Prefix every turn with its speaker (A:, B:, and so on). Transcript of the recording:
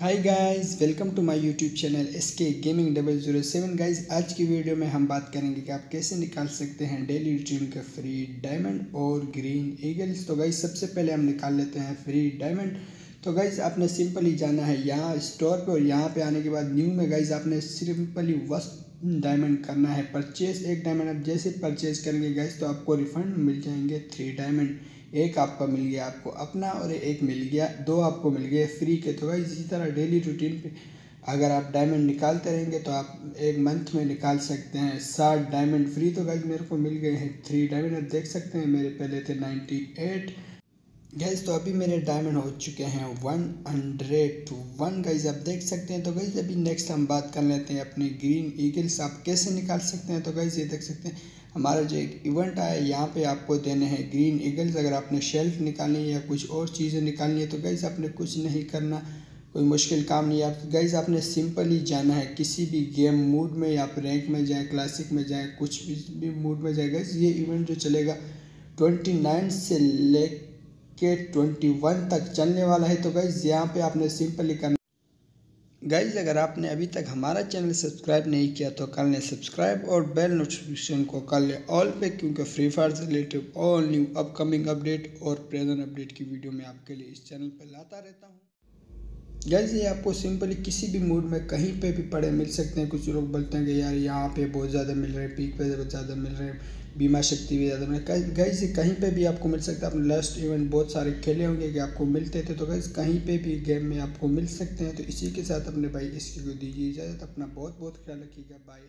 A: Hi guys welcome to my YouTube channel S K gaming double zero seven guys आज की video में हम बात करेंगे कि आप कैसे निकाल सकते हैं डेली रूटीन का फ्री डायमंड और ग्रीन ईगल्स तो गाइज़ सबसे पहले हम निकाल लेते हैं फ्री डायमंड तो गाइज़ आपने सिंपली जाना है यहाँ स्टोर पे और यहाँ पे आने के बाद न्यू में गाइज़ आपने सिंपली वस्त डायमंड करना है परचेज एक डायमंड आप जैसे परचेज करेंगे गाइज़ तो आपको रिफंड मिल जाएँगे थ्री डायमंड एक आपका मिल गया आपको अपना और एक मिल गया, दो आपको मिल गए फ्री के। तो गाइज़ इसी तरह डेली रूटीन पे अगर आप डायमंड निकालते रहेंगे तो आप एक मंथ में निकाल सकते हैं साठ डायमंड फ्री तो गाइज़ मेरे को मिल गए हैं थ्री डायमंड आप देख सकते हैं, मेरे पहले थे नाइन्टी एट गैस तो अभी मेरे डायमंड हो चुके हैं one hundred two one guys आप देख सकते हैं। तो गाइज़ अभी नेक्स्ट हम बात कर लेते हैं अपने ग्रीन ईगल्स आप कैसे निकाल सकते हैं? तो गाइज़ ये देख सकते हैं हमारा जो एक इवेंट आया यहाँ पे आपको देने हैं ग्रीन ईगल्स अगर आपने शेल्फ निकालनी है या कुछ और चीज़ें निकालनी है तो गाइज़ आपने कुछ नहीं करना कोई मुश्किल काम नहीं है। आप गाइज़ आपने सिंपली जाना है किसी भी गेम मूड में या आप रैंक में जाए क्लासिक में जाए कुछ भी, मूड में जाए। गाइज़ ये इवेंट जो चलेगा ट्वेंटी नाइन से ले के ट्वेंटी वन तक चलने वाला है। तो गाइज़ यहाँ पे आपने सिंपली करना गाइज़ अगर आपने अभी तक हमारा चैनल सब्सक्राइब नहीं किया तो कर लें सब्सक्राइब और बेल नोटिफिकेशन को कर लें ऑल पे, क्योंकि फ्री फायर से related all new upcoming update और प्रेजेंट अपडेट की वीडियो मैं आपके लिए इस चैनल पर लाता रहता हूँ। गैस ये आपको सिंपली किसी भी मूड में कहीं पे भी पड़े मिल सकते हैं। कुछ लोग बोलते हैं कि यार यहाँ पे बहुत ज़्यादा मिल रहे हैं पीक पे ज़्यादा मिल रहे हैं, बीमा शक्ति भी ज़्यादा मिल रहे गैस कहीं पे भी आपको मिल सकता है। आपने लास्ट इवेंट बहुत सारे खेले होंगे कि आपको मिलते थे। तो गैस कहीं पर भी गेम में आपको मिल सकते हैं। तो इसी के साथ अपने भाई इसकी को दीजिए इजाज़त। अपना बहुत बहुत ख्याल रखिएगा। बाय